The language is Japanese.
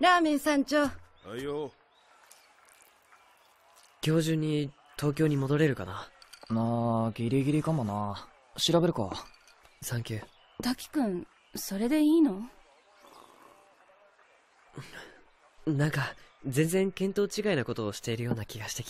ラーメン山頂はいよ。今日中に東京に戻れるかな？まあ、ギリギリかもな。調べるか。サンキュー。滝くんそれでいいの？なんか全然見当違いなことをしているような気がしてき